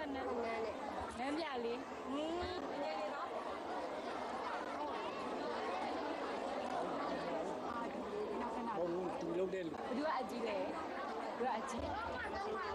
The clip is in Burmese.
ဖက်နဲ့ငန်းနဲ့ငန်းပြလေးဟင်းငယ်လေးနော်နောက်ခဏဘုံသူလုပ်တဲ့လူဘသူကအကြီးလဲဘသူကအကြီး